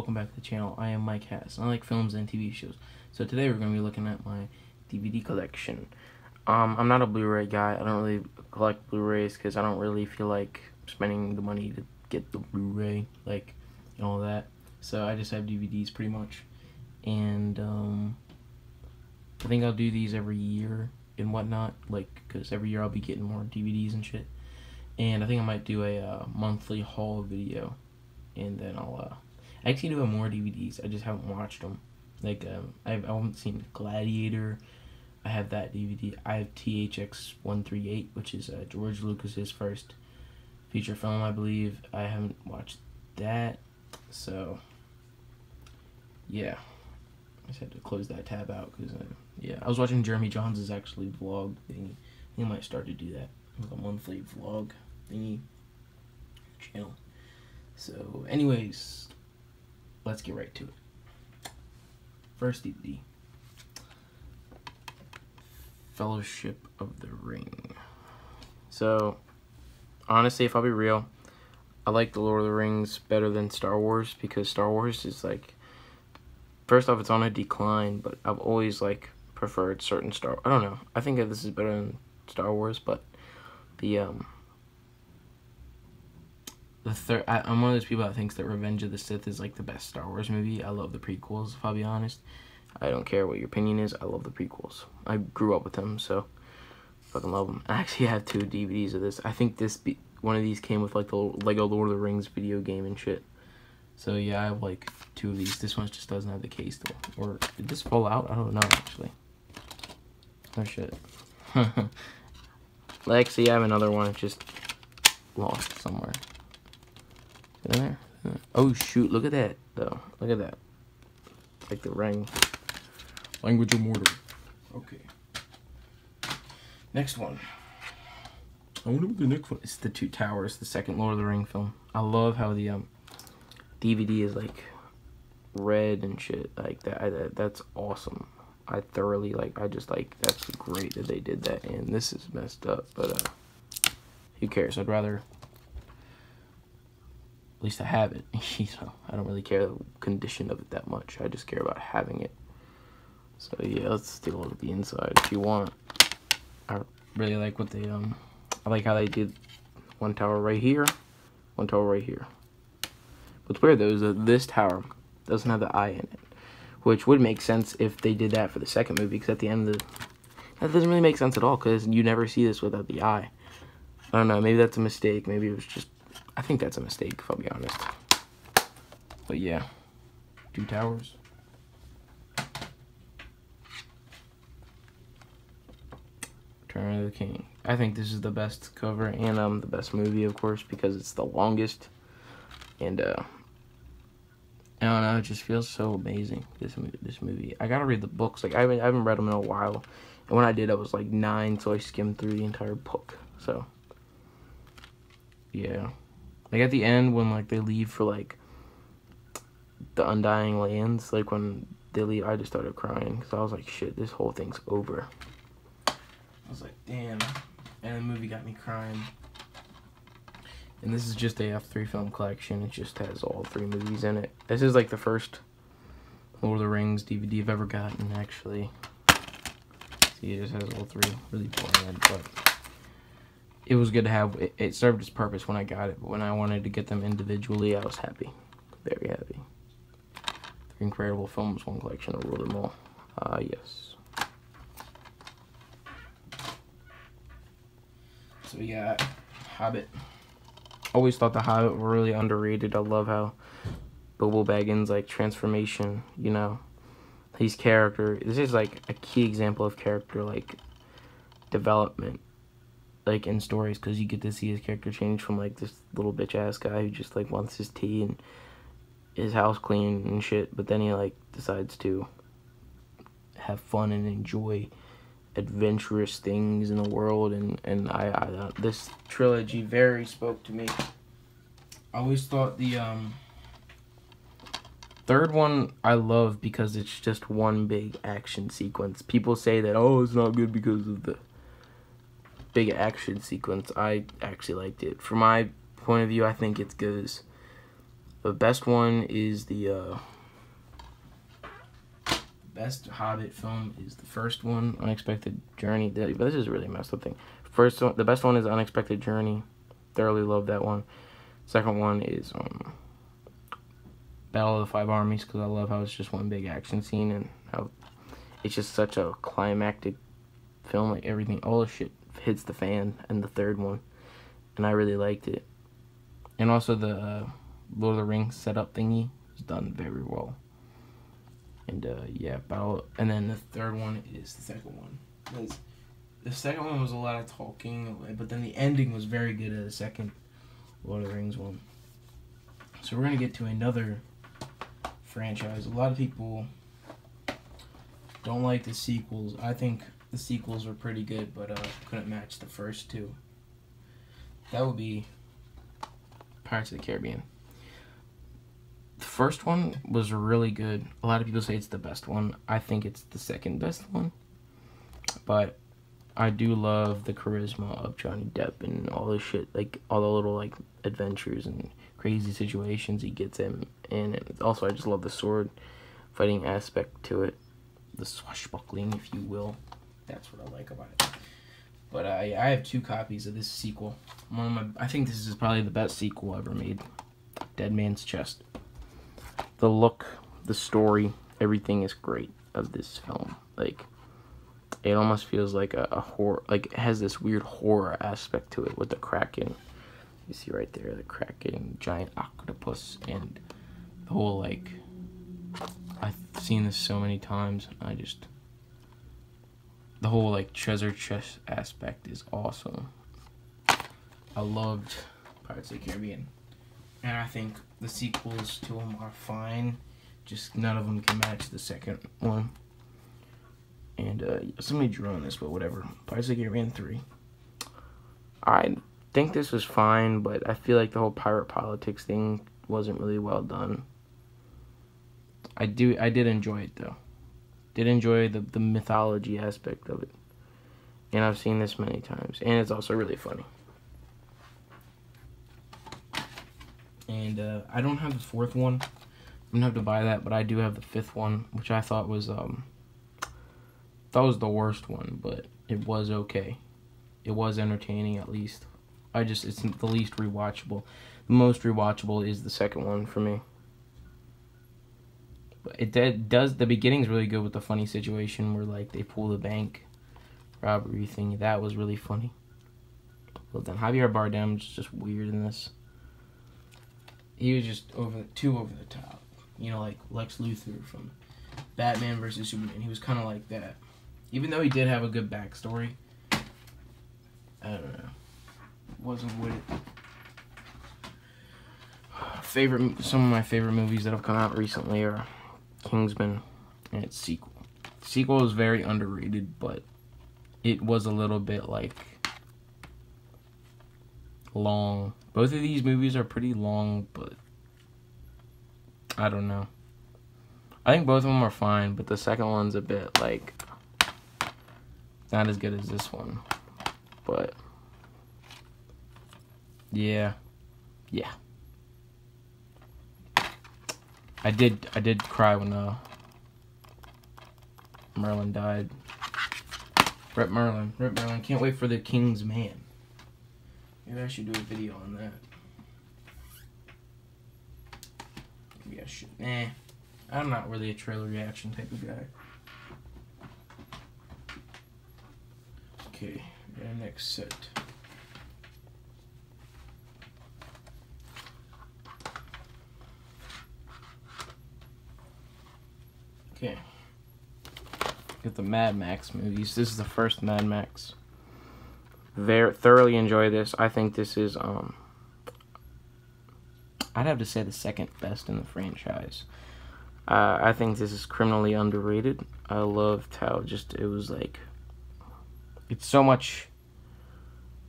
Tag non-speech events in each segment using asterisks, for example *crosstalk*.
welcome back to the channel. I am Mike Hass. I like films and TV shows. So today we're going to be looking at my DVD collection. Um, I'm not a Blu-ray guy. I don't really collect Blu-rays because I don't really feel like spending the money to get the Blu-ray, like, and all that. So I just have DVDs pretty much. And, um, I think I'll do these every year and whatnot, like, because every year I'll be getting more DVDs and shit. And I think I might do a uh, monthly haul video and then I'll uh, I actually do have more DVDs. I just haven't watched them. Like um, I, I haven't seen Gladiator. I have that DVD. I have THX one three eight, which is uh, George Lucas's first feature film, I believe. I haven't watched that, so yeah. I just had to close that tab out because uh, yeah, I was watching Jeremy Jahns' actually vlog thingy. He might start to do that, like a monthly vlog thingy channel. So, anyways, let's get right to it. First DVD Fellowship of the Ring. So, honestly, if I'll be real, I like The Lord of the Rings better than Star Wars because Star Wars is like, first off, it's on a decline, but I've always like preferred certain Star. I don't know. I think this is better than Star Wars, but the um the third I, am one of those people that thinks that Revenge of the Sith is like the best Star Wars movie. I love the prequels, if I'll be honest. I don't care what your opinion is. I love the prequels. I grew up with them, so fucking love them. I actually have two DVDs of this. I think this be, one of these came with like the Lego Lord of the Rings video game and shit. So yeah, I have like two of these. This one just doesn't have the case though. Or did this fall out? I don't know actually. Oh shit. *laughs* actually, I have another one. Just lost somewhere there? Oh shoot, look at that though. Look at that. Like the ring. Language of Mordor. Okay. Next one. I wonder what the next one is. The Two Towers, the second Lord of the Ring film. I love how the um DVD is like red and shit like that. I, that that's awesome. I thoroughly like. I just like. That's great that they did that. And this is messed up, but uh, who cares? I'd rather at least I have it. *laughs* you know, I don't really care the condition of it that much. I just care about having it. So yeah, let's take a look at the inside if you want. I really like what they um. I like how they did one tower right here, one tower right here. What's weird though is that this tower doesn't have the eye in it, which would make sense if they did that for the second movie. Because at the end of the, that doesn't really make sense at all. Because you never see this without the eye. I don't know. Maybe that's a mistake. Maybe it was just I think that's a mistake, if I'll be honest. But yeah, two towers. Return of the King. I think this is the best cover and um the best movie, of course, because it's the longest. And uh, I don't know, it just feels so amazing. This movie, this movie. I gotta read the books. Like I haven't, I haven't read them in a while, and when I did, I was like nine, so I skimmed through the entire book. So yeah. Like at the end when like they leave for like the Undying Lands, like when they leave, I just started crying because I was like, shit, this whole thing's over. I was like, damn. And the movie got me crying. And this is just a F3 film collection. It just has all three movies in it. This is like the first Lord of the Rings DVD I've ever gotten, actually. See, it just has all three. Really bland, but it was good to have. It, it, served its purpose when I got it, but when I wanted to get them individually, I was happy, very happy. Three incredible films, one collection of rule them all. Ah, uh, yes. So we got Hobbit. Always thought the Hobbit were really underrated. I love how Bilbo Baggins like transformation. You know, his character. This is like a key example of character like development like in stories because you get to see his character change from like this little bitch ass guy who just like wants his tea and his house clean and shit, but then he like decides to have fun and enjoy adventurous things in the world and and I, I this trilogy very spoke to me. I always thought the um third one I love because it's just one big action sequence. People say that oh it's not good because of the big action sequence. I actually liked it. From my point of view, I think it's good. The best one is the uh, best Hobbit film is the first one, Unexpected Journey. This is really messed up thing. First one, the best one is Unexpected Journey. Thoroughly love that one. Second one is um, Battle of the Five Armies because I love how it's just one big action scene and how it's just such a climactic film. Like everything, all the shit hits the fan. And the third one, and I really liked it. And also the uh, Lord of the Rings setup thingy was done very well. And uh, yeah, battle. And then the third one is the second one. Because the second one was a lot of talking, but then the ending was very good at the second Lord of the Rings one. So we're gonna get to another franchise. A lot of people don't like the sequels. I think the sequels were pretty good, but uh, couldn't match the first two. That would be Pirates of the Caribbean. The first one was really good. A lot of people say it's the best one. I think it's the second best one. But I do love the charisma of Johnny Depp and all the shit, like all the little like adventures and crazy situations he gets in. And also, I just love the sword fighting aspect to it, the swashbuckling, if you will. That's what I like about it. But I I have two copies of this sequel. One of my I think this is probably the best sequel ever made. Dead Man's Chest. The look, the story, everything is great of this film. Like it almost feels like a, a horror like it has this weird horror aspect to it with the kraken you see right there the kraken giant octopus and the whole like i've seen this so many times i just the whole like treasure chest aspect is awesome i loved pirates of the caribbean and i think the sequels to them are fine just none of them can match the second one and uh, somebody drew on this, but whatever. Pirates of the Caribbean 3. I think this was fine, but I feel like the whole pirate politics thing wasn't really well done. I do I did enjoy it though. Did enjoy the, the mythology aspect of it. And I've seen this many times. And it's also really funny. And uh, I don't have the fourth one. I'm gonna have to buy that, but I do have the fifth one, which I thought was um that was the worst one, but it was okay. It was entertaining at least. I just it's the least rewatchable. The most rewatchable is the second one for me. It does the beginning's really good with the funny situation where like they pull the bank robbery thing. That was really funny. Well then Javier Bardem's just weird in this. He was just over the, too over the top. You know, like Lex Luthor from Batman versus Superman. He was kind of like that. Even though he did have a good backstory, I don't know. Wasn't with it. Favorite, some of my favorite movies that have come out recently are Kingsman and its sequel. The sequel is very underrated, but it was a little bit like long. Both of these movies are pretty long, but I don't know. I think both of them are fine, but the second one's a bit like not as good as this one. But yeah. Yeah. I did I did cry when uh Merlin died. Rip Merlin. Rip Merlin. Can't wait for the King's Man. Maybe I should do a video on that. Maybe I should. Nah. I'm not really a trailer reaction type of guy. Okay, and next set. Okay. Get the Mad Max movies. This is the first Mad Max. Very thoroughly enjoy this. I think this is um I'd have to say the second best in the franchise. Uh, I think this is criminally underrated. I loved how just it was like it's so much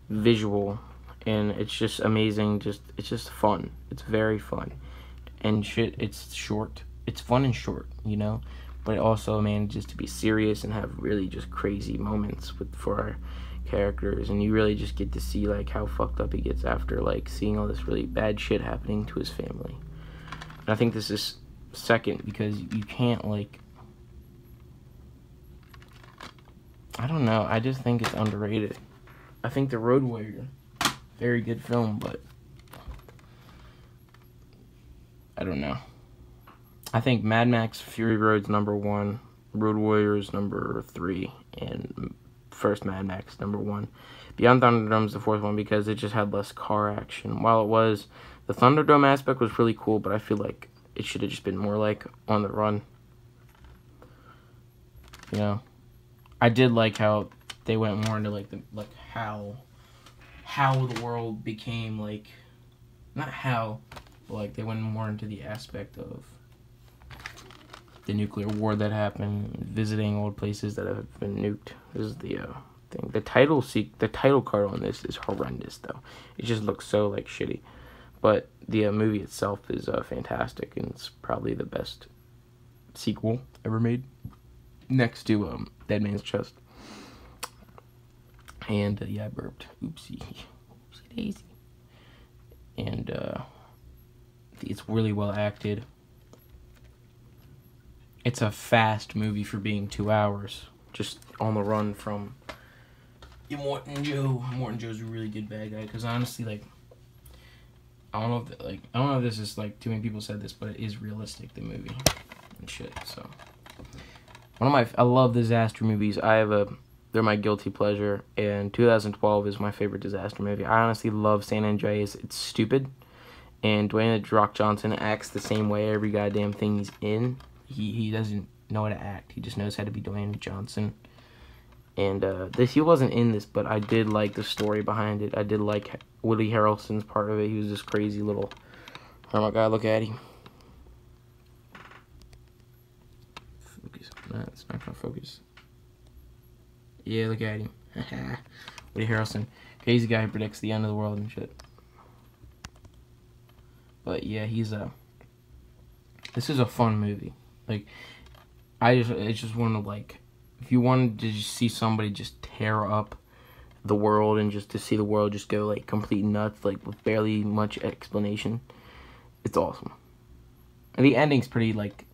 visual and it's just amazing just it's just fun it's very fun and shit it's short it's fun and short you know but it also manages to be serious and have really just crazy moments with for our characters and you really just get to see like how fucked up he gets after like seeing all this really bad shit happening to his family I think this is second because you can't like I don't know. I just think it's underrated. I think The Road Warrior, very good film, but I don't know. I think Mad Max Fury Road's number one, Road Warriors number three, and first Mad Max number one. Beyond Thunderdome the fourth one because it just had less car action. While it was, the Thunderdome aspect was really cool, but I feel like it should have just been more like on the run. You know, I did like how they went more into like the like how how the world became like not how, but like they went more into the aspect of the nuclear war that happened, visiting old places that have been nuked. This is the uh, thing. The title seek the title card on this is horrendous though. It just looks so like shitty. But the uh, movie itself is uh, fantastic and it's probably the best sequel ever made, next to um, Dead Man's Chest. And uh, yeah, I burped. Oopsie, oopsie daisy. And uh, it's really well acted. It's a fast movie for being two hours, just on the run from Immortan Joe. Immortan Joe's a really good bad guy because honestly, like, I don't know if the, like I don't know if this is like too many people said this, but it is realistic the movie and shit. So one of my I love disaster movies. I have a they're my guilty pleasure, and 2012 is my favorite disaster movie. I honestly love San Andreas. It's stupid, and Dwayne the Rock Johnson acts the same way every goddamn thing he's in. He he doesn't know how to act. He just knows how to be Dwayne Johnson. And uh, this he wasn't in this, but I did like the story behind it. I did like Woody Harrelson's part of it. He was this crazy little. Oh my God! Look at him. Focus on that. It's not gonna focus. Yeah, look at him. *laughs* Woody Harrelson, crazy guy who predicts the end of the world and shit. But yeah, he's a. This is a fun movie. Like, I just it's just one of like if you wanted to just see somebody just tear up the world and just to see the world just go like complete nuts, like with barely much explanation, it's awesome. And the ending's pretty like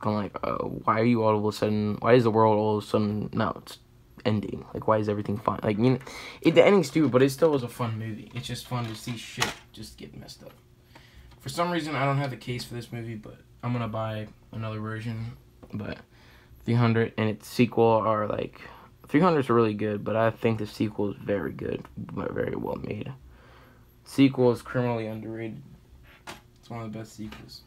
kind of like, uh, why are you all of a sudden? Why is the world all of a sudden? now it's ending. Like, why is everything fine? Like, you know, it, the ending's stupid, but it still was a fun movie. It's just fun to see shit just get messed up. For some reason, I don't have the case for this movie, but I'm gonna buy another version. But 300 and its sequel are like 300 is really good, but I think the sequel is very good, but very well made. Sequel is criminally underrated. It's one of the best sequels.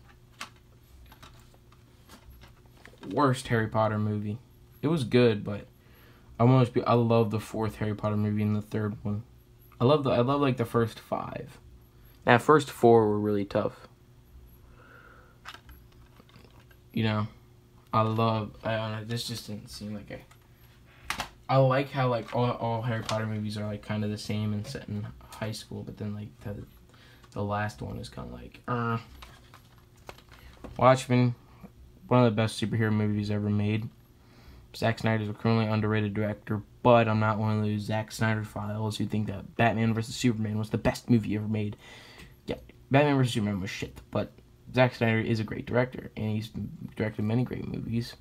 Worst Harry Potter movie. It was good, but I almost be. I love the fourth Harry Potter movie and the third one. I love the. I love like the first five. That first four were really tough. You know. I love. I don't know. This just didn't seem like a. I like how like all all Harry Potter movies are like kind of the same and set in high school, but then like the the last one is kind of like. Uh. Watchmen, one of the best superhero movies ever made. Zack Snyder is a criminally underrated director, but I'm not one of those Zack Snyder files who think that Batman vs Superman was the best movie ever made. Yeah, Batman vs Superman was shit, but Zack Snyder is a great director, and he's directed many great movies,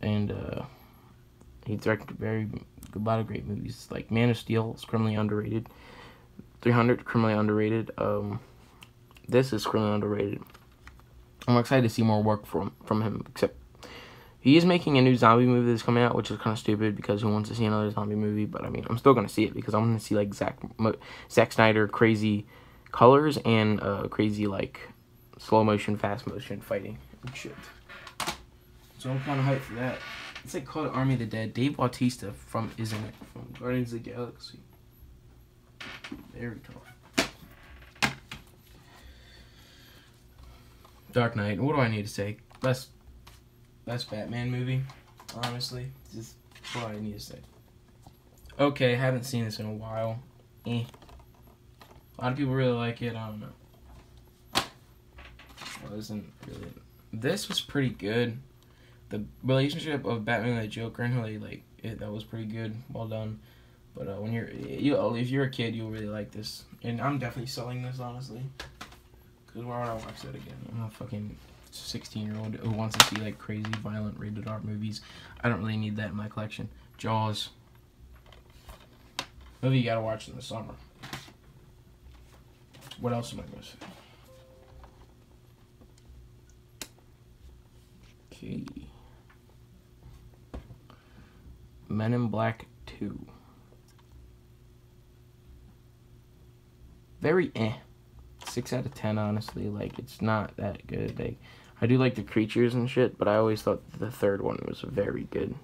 and uh, he directed very a lot of great movies. Like Man of Steel is criminally underrated. 300 criminally underrated. Um, this is criminally underrated. I'm excited to see more work from from him. Except he is making a new zombie movie that's coming out, which is kind of stupid because who wants to see another zombie movie? But I mean, I'm still gonna see it because I'm gonna see like Zack Zack Snyder crazy colors and uh, crazy like slow motion, fast motion fighting and shit. So I'm kind of hyped for that. It's like called Army of the Dead. Dave Bautista from isn't it from Guardians of the Galaxy. Very tough. Dark Knight. What do I need to say? Best, best Batman movie. Honestly, just what I need to say. Okay, I haven't seen this in a while. Eh. A lot of people really like it. I don't know wasn't really. This was pretty good. The relationship of Batman and the Joker and how they like it, that was pretty good. Well done. But uh, when you're you, if you're a kid, you'll really like this. And I'm definitely selling this honestly, Because why would I watch that again? I'm a fucking 16 year old who wants to see like crazy, violent, rated R movies. I don't really need that in my collection. Jaws. Movie you gotta watch in the summer. What else am I gonna say? Okay. Men in Black 2. Very eh. 6 out of 10, honestly. Like, it's not that good. Like, I do like the creatures and shit, but I always thought the third one was very good.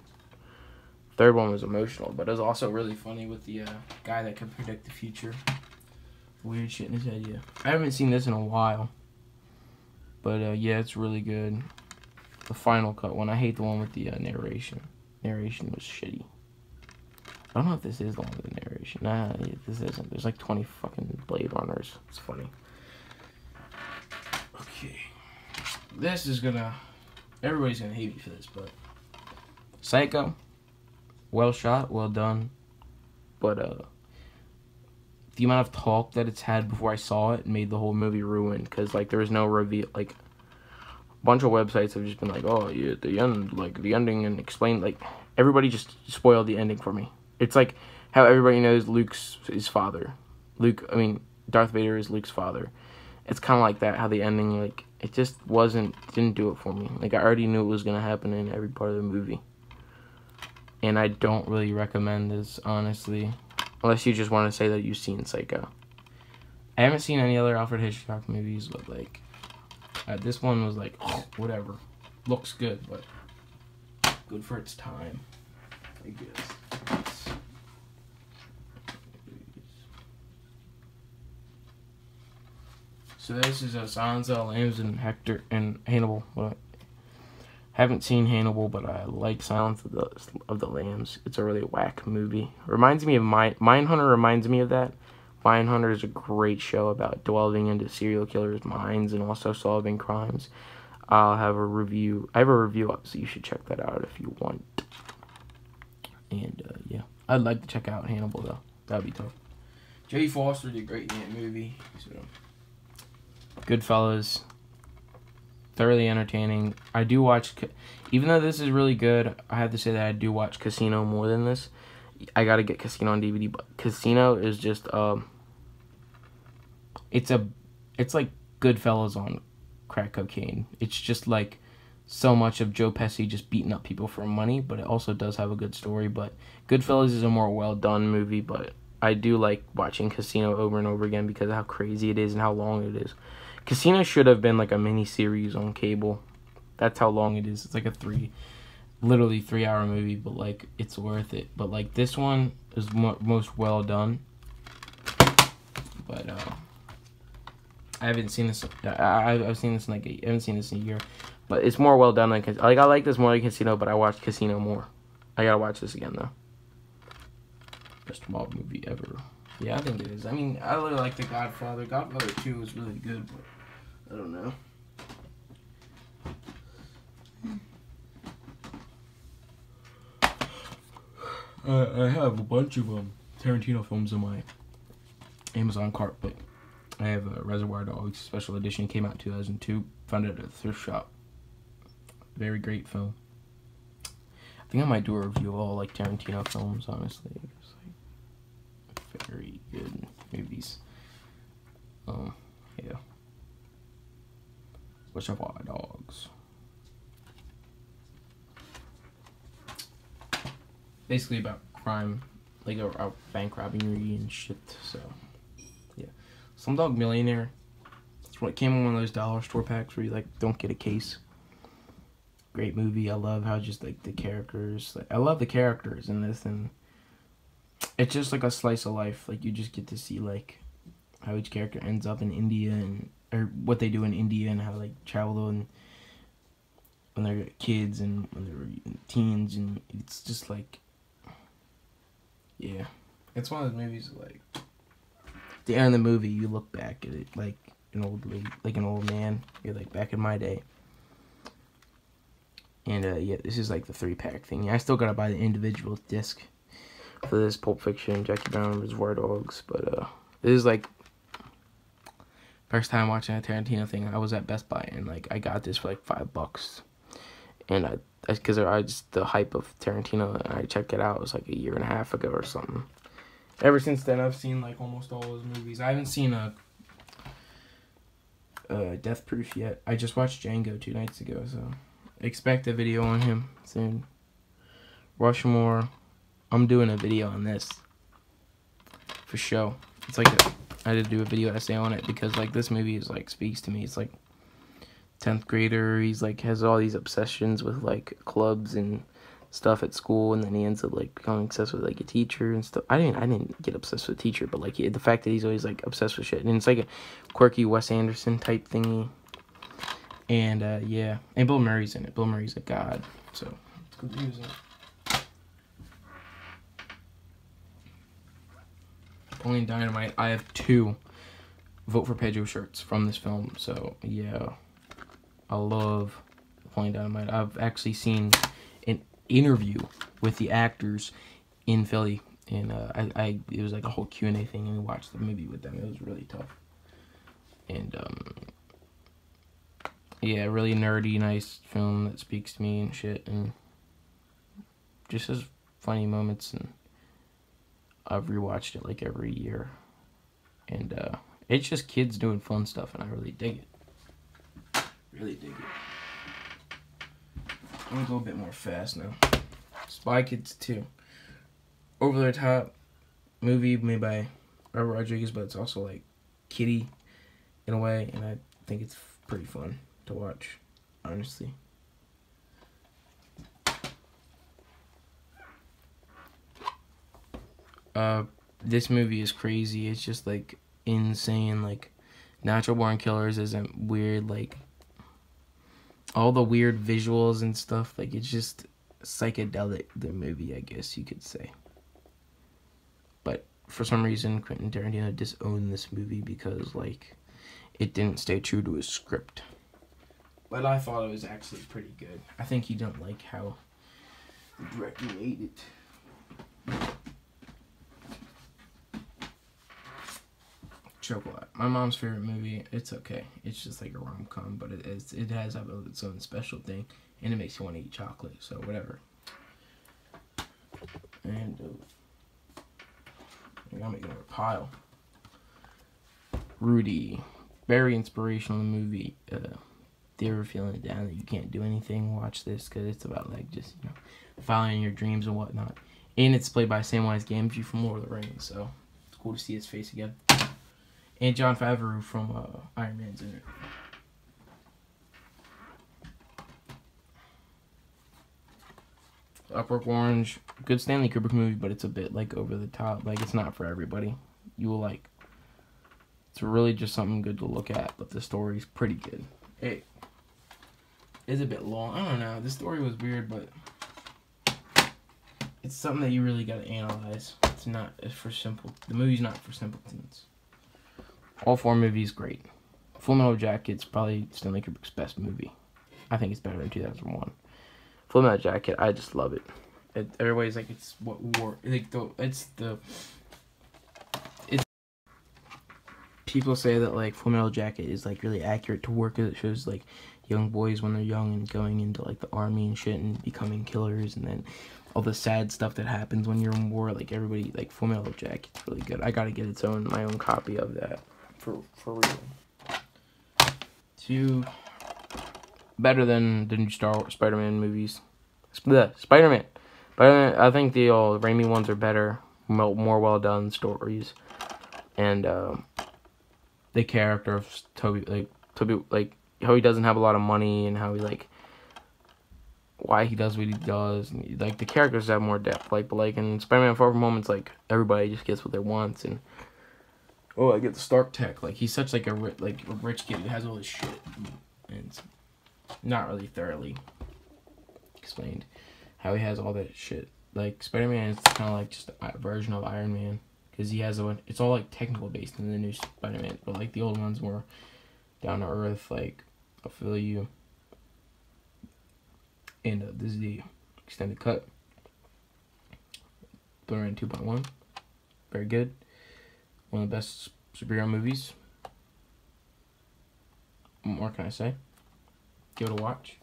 Third one was emotional, but it was also really funny with the uh, guy that could predict the future. Weird shit in his head, yeah. I haven't seen this in a while. But, uh, yeah, it's really good. The final cut one. I hate the one with the uh, narration. Narration was shitty. I don't know if this is the one with the narration. Nah, this isn't. There's like 20 fucking Blade Runners. It's funny. Okay. This is gonna... Everybody's gonna hate me for this, but... Psycho. Well shot, well done. But, uh... The amount of talk that it's had before I saw it made the whole movie ruined. Because, like, there was no reveal... Like, bunch of websites have just been like, oh, yeah, the end, like, the ending and explain... Like, everybody just spoiled the ending for me. It's like how everybody knows Luke's his father. Luke, I mean, Darth Vader is Luke's father. It's kind of like that. How the ending, like, it just wasn't didn't do it for me. Like I already knew it was gonna happen in every part of the movie. And I don't really recommend this, honestly, unless you just want to say that you've seen Psycho. I haven't seen any other Alfred Hitchcock movies, but like, uh, this one was like, oh, whatever, looks good, but good for its time, I guess. So this is a Silence of the Lambs and Hector and Hannibal. Haven't seen Hannibal, but I like Silence of the of the Lambs. It's a really whack movie. Reminds me of my Mindhunter. Reminds me of that. Mindhunter is a great show about delving into serial killers' minds and also solving crimes. I'll have a review. I have a review up, so you should check that out if you want. And uh, yeah, I'd like to check out Hannibal though. That'd be tough. Jodie Foster did great in that movie. So. Goodfellas. Thoroughly entertaining. I do watch, even though this is really good, I have to say that I do watch Casino more than this. I gotta get Casino on DVD, but Casino is just, um, it's a, it's like Goodfellas on crack cocaine. It's just like so much of Joe Pesci just beating up people for money, but it also does have a good story. But Goodfellas is a more well done movie, but I do like watching Casino over and over again because of how crazy it is and how long it is. Casino should have been like a mini series on cable. That's how long it is. It's like a three, literally three hour movie, but like it's worth it. But like this one is mo most well done. But uh, I haven't seen this. I I've seen this in like I haven't seen this in a year, but it's more well done than like I like this more than Casino, but I watched Casino more. I gotta watch this again though. Best mob movie ever. Yeah, I think it is. I mean, I really like The Godfather. Godfather 2 was really good, but I don't know. I, I have a bunch of um, Tarantino films in my Amazon cart, but I have a Reservoir Dogs special edition. Came out 2002. Found it at a thrift shop. Very great film. I think I might do a review of all like Tarantino films, honestly very good movies. Um, yeah. All dogs? Basically about crime, like a, a bank robbery and shit. So. Slumdog Millionaire. That's what came in one of those dollar store packs where you like don't get a case. Great movie. I love how just like the characters. Like, I love the characters in this and it's just like a slice of life. Like you just get to see like how each character ends up in India and or what they do in India and how like travel and when they're kids and when they're teens and it's just like yeah it's one of those movies like the end of the movie you look back at it like an old like an old man you're like back in my day and uh yeah this is like the three pack thing i still gotta buy the individual disc for this Pulp Fiction, Jackie Brown, Reservoir Dogs, but uh, this is like first time watching a Tarantino thing, I was at Best Buy and like I got this for like five bucks, and I because I just the hype of Tarantino and I checked it out. It was like a year and a half ago or something. Ever since then, I've seen like almost all his movies. I haven't seen a, a Death Proof yet. I just watched Django two nights ago, so expect a video on him soon. Rushmore, I'm doing a video on this for show. It's like a, I did do a video essay on it because like this movie is like speaks to me. It's like 10th grader. He's like has all these obsessions with like clubs and stuff at school and then he ends up like becoming obsessed with like a teacher and stuff. I didn't I didn't get obsessed with teacher, but like the fact that he's always like obsessed with shit and it's like a quirky Wes Anderson type thingy. And uh yeah, and Bill Murray's in it. Bill Murray's a god, so it's music. Napoleon Dynamite. I have two vote for Pedro shirts from this film. So yeah, I love Napoleon Dynamite. I've actually seen interview with the actors in Philly, and uh, I, I it was like a whole Q and A thing, and we watched the movie with them. It was really tough, and um, yeah, really nerdy, nice film that speaks to me and shit, and just has funny moments and I've rewatched it like every year, and uh, it's just kids doing fun stuff, and I really dig it. Really dig it. I'm gonna go a bit more fast now. Spy Kids 2. Over the top movie made by Robert Rodriguez, but it's also like kitty in a way, and I think it's pretty fun to watch, honestly. uh this movie is crazy. It's just like insane. Like Natural Born Killers isn't weird. Like all the weird visuals and stuff. Like it's just psychedelic. The movie, I guess you could say. But for some reason, Quentin Tarantino disowned this movie because like it didn't stay true to his script. But I thought it was actually pretty good. I think you don't like how the director made it. Chocolat. My mom's favorite movie. It's okay. It's just like a rom com, but it is it has its own special thing, and it makes you want to eat chocolate. So whatever. And uh, I'm making a pile. Rudy, very inspirational movie. Uh, if you're feeling down that you can't do anything, watch this because it's about like just you know following your dreams and whatnot. And it's played by Samwise Gamgee from Lord of the Rings, so it's cool to see his face again and Jon Favreau from uh, Iron Man's in it. A Clockwork Orange, good Stanley Kubrick movie, but it's a bit like over the top. Like it's not for everybody. You will like. It's really just something good to look at, but the story's pretty good. It is a bit long. I don't know. The story was weird, but it's something that you really got to analyze. It's not it's for simple. The movie's not for simpletons. All four movies great. Full Metal Jacket's probably Stanley Kubrick's best movie. I think it's better than 2001. Full Metal Jacket, I just love it. it everybody's like, it's what war, like the, it's the, it's, people say that like Full Metal Jacket is like really accurate to work because it shows like young boys when they're young and going into like the army and shit and becoming killers and then all the sad stuff that happens when you're in war. Like everybody, like Full Metal Jacket's really good. I gotta get its own, my own copy of that for for real. Two better than the new Star Spider-Man movies. The Spider-Man. Spider-Man. I think the uh, Raimi ones are better, more well done stories, and um, the character of Tobey, like Tobey, like how he doesn't have a lot of money and how he like why he does what he does. And, like the characters have more depth. Like, but like in Spider-Man Far From Home, it's like everybody just gets what they want and oh, I get the Stark Tech. Like he's such like a like a rich kid who has all this shit, and it's not really thoroughly explained how he has all that shit. Like Spider Man is kind of like just a version of Iron Man because he has a. It's all like technical based in the new Spider Man, but like the old ones were down to earth. Like I feel you. And uh, this is the extended cut. Spider-Man 2.1. Very good one of the best superhero movies. What more can I say? Give it a watch.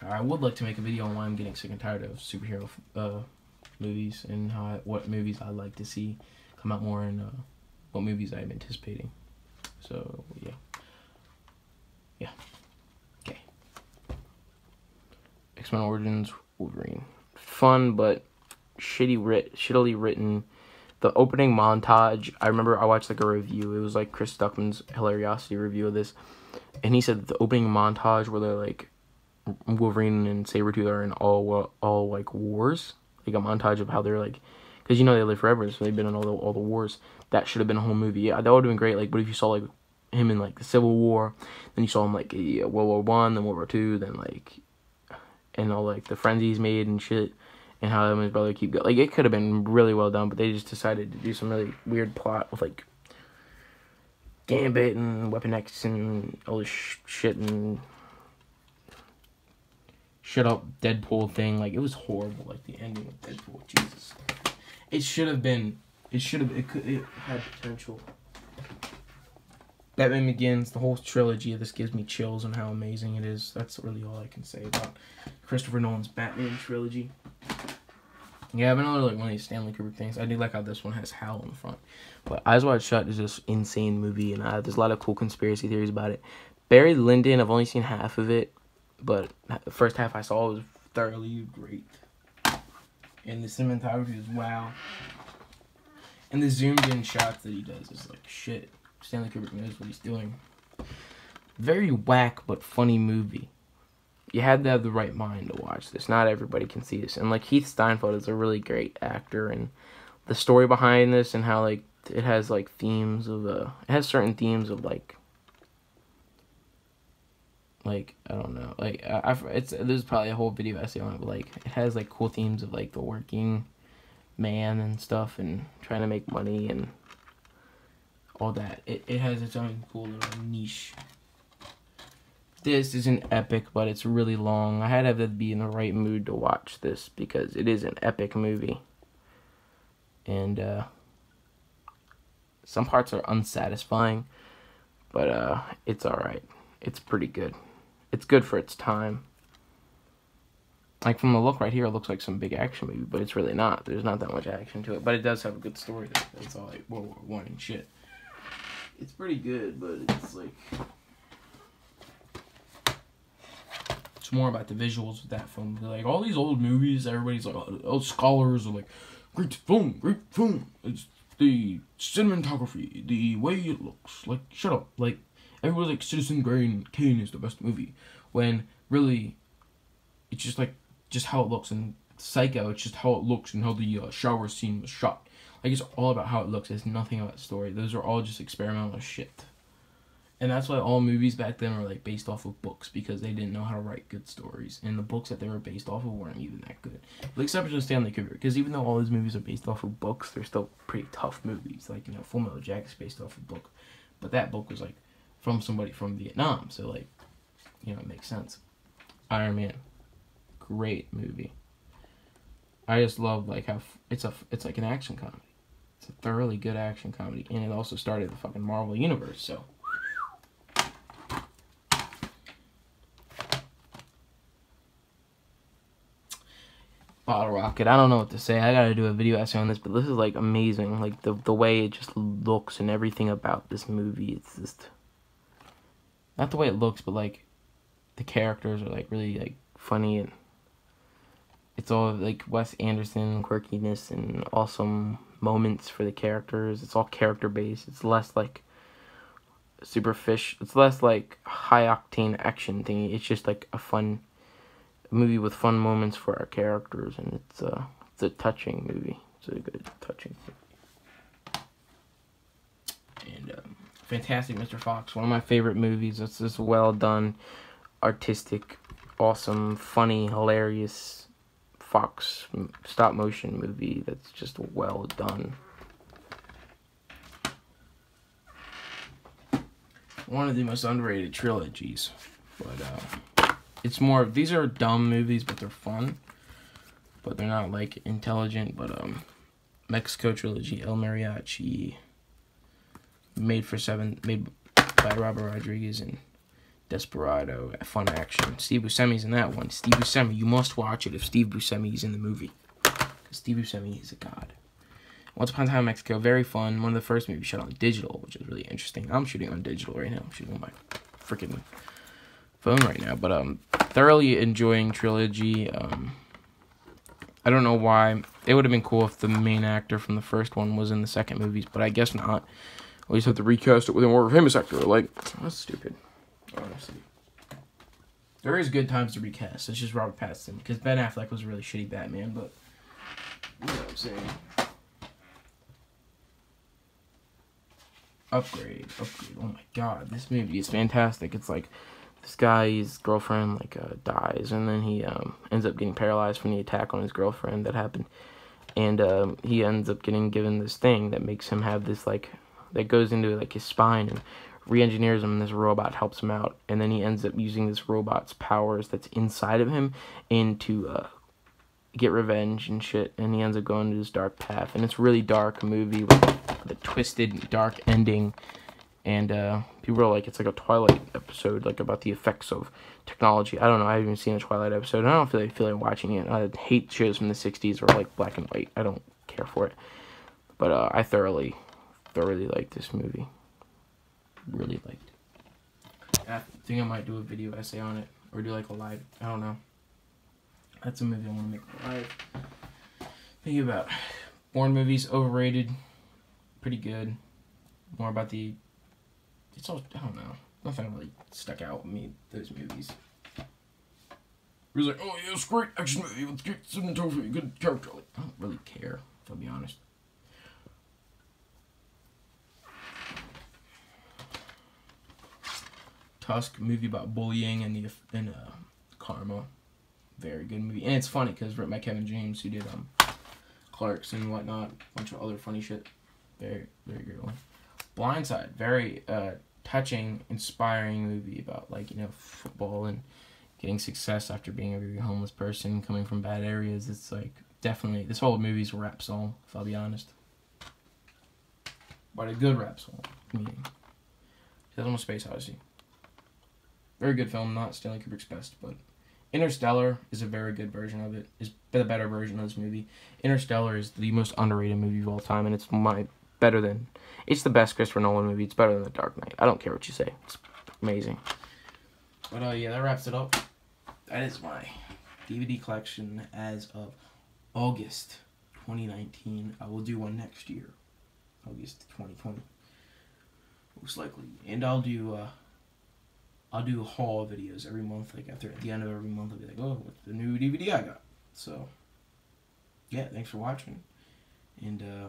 I would like to make a video on why I'm getting sick and tired of superhero uh, movies and how I, what movies I like to see come out more and uh, what movies I'm anticipating. So yeah, yeah, okay. X Men Origins Wolverine, fun but shitty writ, shittily written. The opening montage, I remember I watched like a review. It was like Chris Stuckmann's Hilariocity review of this, and he said the opening montage where they're like Wolverine and Sabretooth are in all all like wars, like a montage of how they're like, because you know they live forever, so they've been in all the all the wars. That should have been a whole movie. Yeah, that would have been great. Like, but if you saw like him in like the Civil War, then you saw him like yeah, World War One, then World War Two, then like, and all like the friends he's made and shit, and how him and his brother keep going. Like, it could have been really well done, but they just decided to do some really weird plot with like Gambit and Weapon X and all this sh- shit and shut up Deadpool thing. Like it was horrible. Like the ending of Deadpool. Jesus. It should have been. It should have. It could. It had potential. Batman Begins, the whole trilogy of this gives me chills on how amazing it is. That's really all I can say about Christopher Nolan's Batman trilogy. Yeah, been another like one of these Stanley Kubrick things. I do like how this one has Hal in the front. But Eyes Wide Shut is just insane movie, and uh, there's a lot of cool conspiracy theories about it. Barry Lyndon, I've only seen half of it but the first half I saw was thoroughly great. And the cinematography is wow. And the zoomed in shots that he does is like shit. Stanley Kubrick knows what he's doing. Very whack but funny movie. You had to have the right mind to watch this. Not everybody can see this. And like Keith Steinfeld is a really great actor and the story behind this and how like it has like themes of uh it has certain themes of like like I don't know, like I, I it's there's probably a whole video essay on it, but like it has like cool themes of like the working man and stuff, and trying to make money and all that. It it has its own cool little niche. This is an epic, but it's really long. I had to be in the right mood to watch this because it is an epic movie. And uh, some parts are unsatisfying, but uh, it's alright. It's pretty good it's good for its time. Like from the look right here, it looks like some big action movie, but it's really not. There's not that much action to it, but it does have a good story. It's all like World War One and shit. It's pretty good, but it's like it's more about the visuals of that film. Like all these old movies, everybody's like, oh, scholars are like, great film, great film. It's the cinematography, the way it looks. Like, shut up. Like, everyone's like Citizen Kane is the best movie, when really, it's just like just how it looks. And Psycho, it's just how it looks and how the uh, shower scene was shot. Like it's all about how it looks. It's nothing about the story. Those are all just experimental shit. And that's why all movies back then were like based off of books because they didn't know how to write good stories. And the books that they were based off of weren't even that good. With the exception of Stanley Kubrick, because even though all these movies are based off of books, they're still pretty tough movies. Like, you know, Full Metal Jacket's based off of a book. But that book was like from somebody from Vietnam. So like, you know, it makes sense. Iron Man, great movie. I just love like how f- it's a it's like an action comedy. It's a thoroughly good action comedy, and it also started the fucking Marvel universe. So. Bottle Rocket. I don't know what to say. I gotta do a video essay on this, but this is like amazing. Like the the way it just looks and everything about this movie. It's just not the way it looks, but like the characters are like really like funny and it's all like Wes Anderson quirkiness and awesome moments for the characters. It's all character based. It's less like superficial. It's less like high octane action thing. It's just like a fun movie with fun moments for our characters, and it's a it's a touching movie. It's a good touching movie. And um, Fantastic Mr. Fox, one of my favorite movies. It's just well done, artistic, awesome, funny, hilarious Fox stop motion movie that's just well done. One of the most underrated trilogies, but uh, it's more. These are dumb movies, but they're fun. But they're not like intelligent. But um, Mexico trilogy, El Mariachi. made for seven, made by Robert Rodriguez and Desperado, fun action. Steve Buscemi's in that one. Steve Buscemi, you must watch it if Steve Buscemi is in the movie. Because Steve Buscemi is a god. Once Upon a Time in Mexico, very fun. One of the first movies shot on digital, which is really interesting. I'm shooting on digital right now. I'm shooting on my freaking phone right now. But um, thoroughly enjoying Trilogy. Um, I don't know why. It would have been cool if the main actor from the first one was in the second movies, but I guess not. At least have to recast it with a more famous actor. Like, that's stupid. Honestly. There is good times to recast. It's just Robert Pattinson. Because Ben Affleck was a really shitty Batman, but... You know what I'm saying. Upgrade. Upgrade. Oh my god. This movie is fantastic. It's like... This guy's girlfriend, like, uh, dies. And then he, um, ends up getting paralyzed from the attack on his girlfriend that happened. And, um, he ends up getting given this thing that makes him have this, like... That goes into, like, his spine and re-engineers him and this robot helps him out and then he ends up using this robot's powers that's inside of him and to uh, get revenge and shit and he ends up going to this dark path and it's really dark movie with the twisted dark ending and uh, people are like it's like a twilight episode like about the effects of technology i don't know i haven't even seen a twilight episode i don't feel like, feel like watching it i hate shows from the 60s or like black and white i don't care for it but uh, i thoroughly thoroughly like this movie really liked. I think I might do a video essay on it or do like a live. I don't know. That's a movie I want to make live. Think about Bourne movies overrated, pretty good. More about the. It's all I don't know. Nothing really stuck out with me those movies. He was like, oh yeah, it's great action movie with great cinematography, good character. Like, I don't really care, if I'll be honest. Tusk movie about bullying and the and uh, karma. Very good movie, and it's funny because written by Kevin James, who did um Clerks and whatnot, a bunch of other funny shit. Very very good one. Blindside, very uh, touching, inspiring movie about like you know football and getting success after being a very homeless person coming from bad areas. It's like definitely this whole movie's a rap song, if I'll be honest. But a good rap song, meaning. It's almost Space Odyssey. Very good film, not Stanley Kubrick's best, but Interstellar is a very good version of it. Is the better version of this movie. Interstellar is the most underrated movie of all time, and it's my better than it's the best Christopher Nolan movie. It's better than The Dark Knight. I don't care what you say. It's amazing. But uh, yeah, that wraps it up. That is my DVD collection as of August 2019. I will do one next year, August 2020, most likely, and I'll do. Uh, I'll do haul videos every month. Like after at the end of every month, I'll be like, "Oh, what's the new DVD I got?" So, yeah, thanks for watching, and uh,